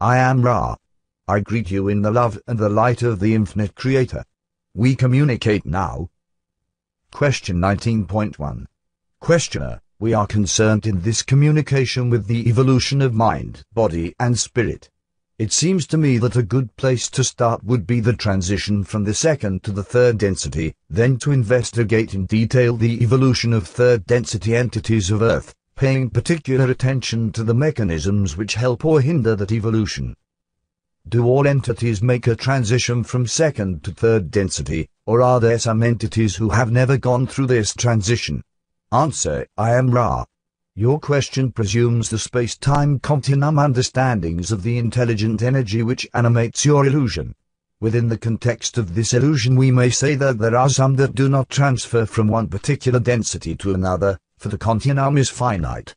I am Ra. I greet you in the love and the light of the infinite creator. We communicate now. Question 19.1. Questioner, we are concerned in this communication with the evolution of mind, body and spirit. It seems to me that a good place to start would be the transition from the second to the third density, then to investigate in detail the evolution of third density entities of Earth, paying particular attention to the mechanisms which help or hinder that evolution. Do all entities make a transition from second to third density, or are there some entities who have never gone through this transition? Answer, I am Ra. Your question presumes the space-time continuum understandings of the intelligent energy which animates your illusion. Within the context of this illusion we may say that there are some that do not transfer from one particular density to another, for the continuum is finite.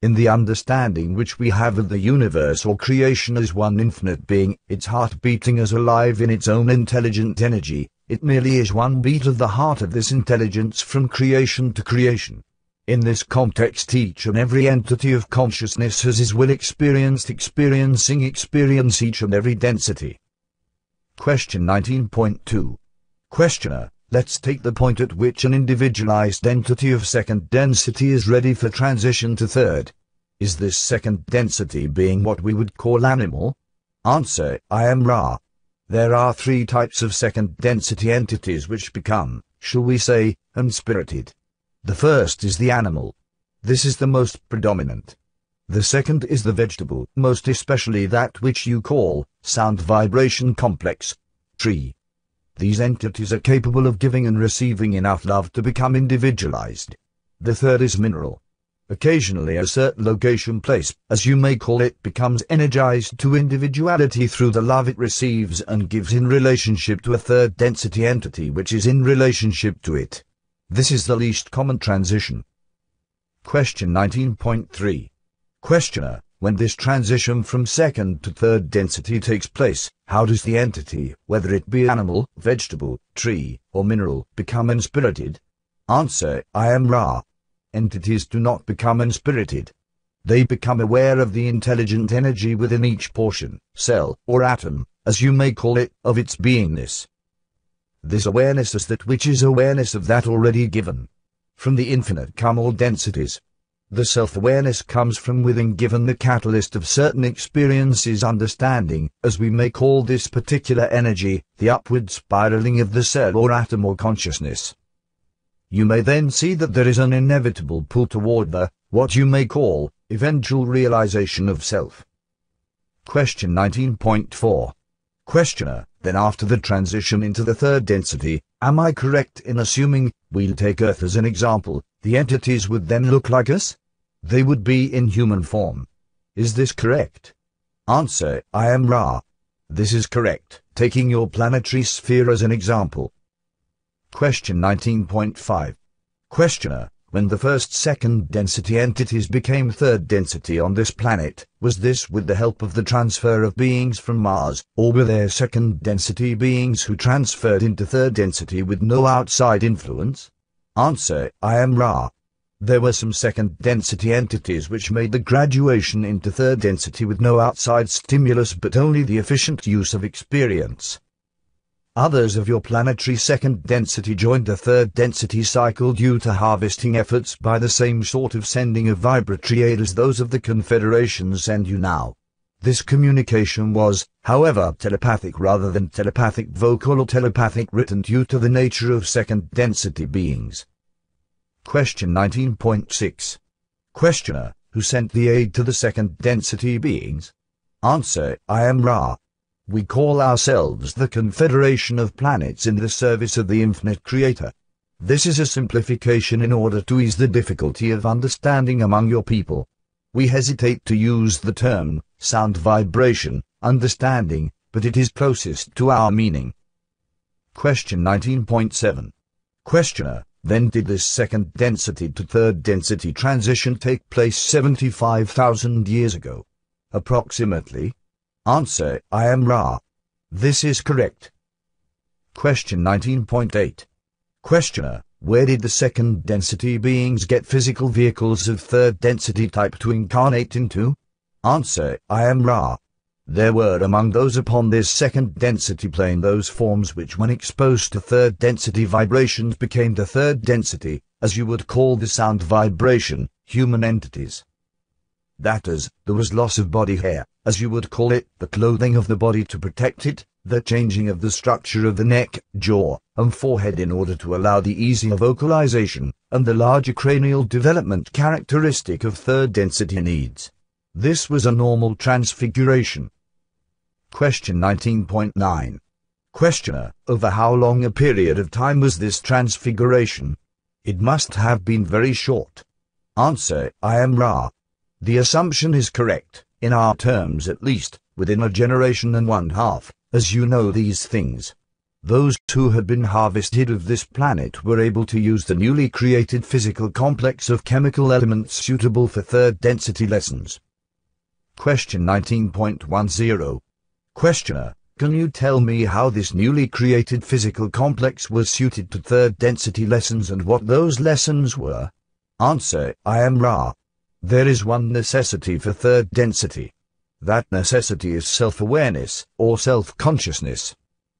In the understanding which we have of the universe or creation as one infinite being, its heart beating as alive in its own intelligent energy, it merely is one beat of the heart of this intelligence from creation to creation. In this context each and every entity of consciousness has his will experienced experiencing experience each and every density. Question 19.2. Questioner, let's take the point at which an individualized entity of second density is ready for transition to third. Is this second density being what we would call animal? Answer, I am Ra. There are three types of second density entities which become, shall we say, unspirited. The first is the animal. This is the most predominant. The second is the vegetable, most especially that which you call sound vibration complex, tree. These entities are capable of giving and receiving enough love to become individualized. The third is mineral. Occasionally a certain location place, as you may call it, becomes energized to individuality through the love it receives and gives in relationship to a third density entity which is in relationship to it. This is the least common transition. Question 19.3. Questioner, when this transition from second to third density takes place, how does the entity, whether it be animal, vegetable, tree, or mineral, become inspirited? Answer, I am Ra. Entities do not become inspirited. They become aware of the intelligent energy within each portion, cell, or atom, as you may call it, of its beingness. This awareness is that which is awareness of that already given. From the infinite come all densities. The self-awareness comes from within given the catalyst of certain experiences understanding, as we may call this particular energy, the upward spiraling of the cell or atom or consciousness. You may then see that there is an inevitable pull toward the, what you may call, eventual realization of self. Question 19.4 Questioner, then after the transition into the third density, am I correct in assuming, we'll take Earth as an example, the entities would then look like us? They would be in human form. Is this correct? Answer, I am Ra. This is correct, taking your planetary sphere as an example. Question 19.5. Questioner, when the first second density entities became third density on this planet, was this with the help of the transfer of beings from Mars, or were there second density beings who transferred into third density with no outside influence? Answer, I am Ra. There were some second density entities which made the graduation into third density with no outside stimulus but only the efficient use of experience. Others of your planetary second density joined the third density cycle due to harvesting efforts by the same sort of sending of vibratory aid as those of the Confederation send you now. This communication was, however, telepathic rather than telepathic vocal or telepathic written due to the nature of second density beings. Question 19.6. Questioner, who sent the aid to the second density beings? Answer, I am Ra. We call ourselves the Confederation of Planets in the service of the Infinite Creator. This is a simplification in order to ease the difficulty of understanding among your people. We hesitate to use the term, sound vibration, understanding, but it is closest to our meaning. Question 19.7. Questioner, then did this second density to third density transition take place 75,000 years ago? Approximately. Answer, I am Ra. This is correct. Question 19.8. Questioner, where did the second density beings get physical vehicles of third density type to incarnate into? Answer, I am Ra. There were among those upon this second density plane those forms which when exposed to third density vibrations became the third density, as you would call the sound vibration, human entities. That is, there was loss of body hair, as you would call it, the clothing of the body to protect it, the changing of the structure of the neck, jaw, and forehead in order to allow the easier vocalization, and the larger cranial development characteristic of third density needs. This was a normal transfiguration. Question 19.9. Questioner, over how long a period of time was this transfiguration? It must have been very short. Answer, I am Ra. The assumption is correct, in our terms at least, within a generation and one half, as you know these things. Those who had been harvested of this planet were able to use the newly created physical complex of chemical elements suitable for third density lessons. Question 19.10 Questioner, can you tell me how this newly created physical complex was suited to third density lessons and what those lessons were? Answer, I am Ra. There is one necessity for third density. That necessity is self-awareness, or self-consciousness.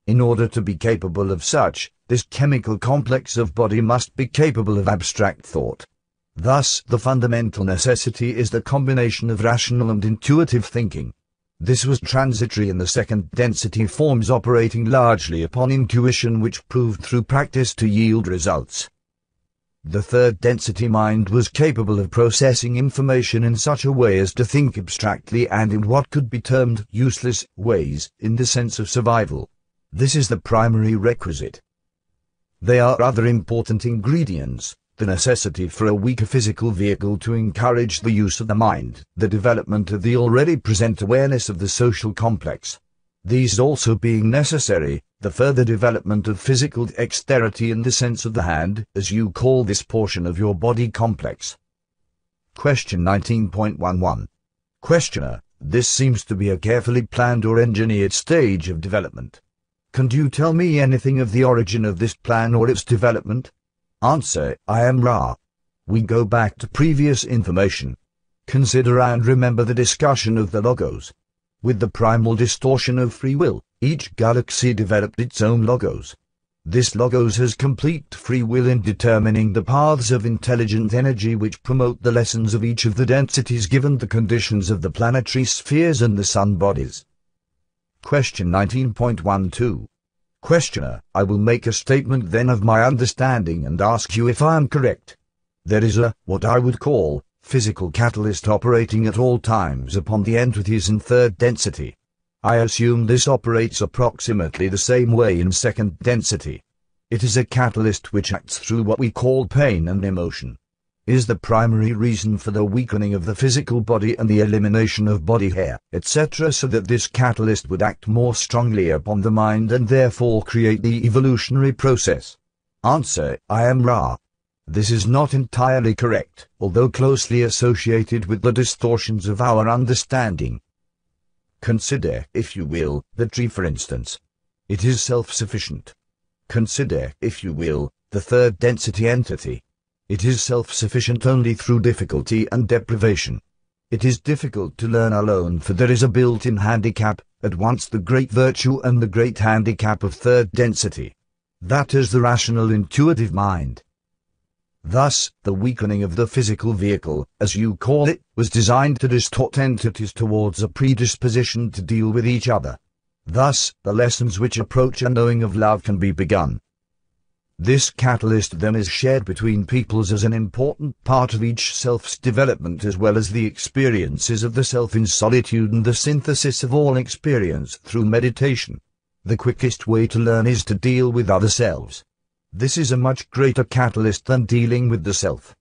In order to be capable of such, this chemical complex of body must be capable of abstract thought. Thus, the fundamental necessity is the combination of rational and intuitive thinking. This was transitory in the second density forms operating largely upon intuition which proved through practice to yield results. The third density mind was capable of processing information in such a way as to think abstractly and in what could be termed useless ways, in the sense of survival. This is the primary requisite. They are other important ingredients, the necessity for a weaker physical vehicle to encourage the use of the mind, the development of the already present awareness of the social complex. These also being necessary, the further development of physical dexterity in the sense of the hand, as you call this portion of your body complex. Question 19.11. Questioner, this seems to be a carefully planned or engineered stage of development. Can you tell me anything of the origin of this plan or its development? Answer, I am Ra. We go back to previous information. Consider and remember the discussion of the logos. With the primal distortion of free will, each galaxy developed its own logos. This logos has complete free will in determining the paths of intelligent energy which promote the lessons of each of the densities given the conditions of the planetary spheres and the sun bodies. Question 19.12 Questioner, I will make a statement then of my understanding and ask you if I am correct. There is a, what I would call, physical catalyst operating at all times upon the entities in third density. I assume this operates approximately the same way in second density. It is a catalyst which acts through what we call pain and emotion is the primary reason for the weakening of the physical body and the elimination of body hair, etc. so that this catalyst would act more strongly upon the mind and therefore create the evolutionary process. Answer, I am Ra. This is not entirely correct, although closely associated with the distortions of our understanding. Consider, if you will, the tree for instance. It is self-sufficient. Consider, if you will, the third density entity. It is self-sufficient only through difficulty and deprivation. It is difficult to learn alone for there is a built-in handicap, at once the great virtue and the great handicap of third density. That is the rational intuitive mind. Thus, the weakening of the physical vehicle, as you call it, was designed to distort entities towards a predisposition to deal with each other. Thus, the lessons which approach a knowing of love can be begun. This catalyst then is shared between peoples as an important part of each self's development as well as the experiences of the self in solitude and the synthesis of all experience through meditation. The quickest way to learn is to deal with other selves. This is a much greater catalyst than dealing with the self.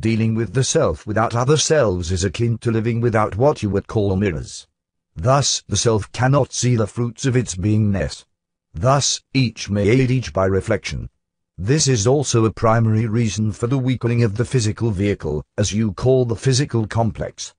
Dealing with the self without other selves is akin to living without what you would call mirrors. Thus, the self cannot see the fruits of its beingness. Thus, each may aid each by reflection. This is also a primary reason for the weakening of the physical vehicle, as you call the physical complex.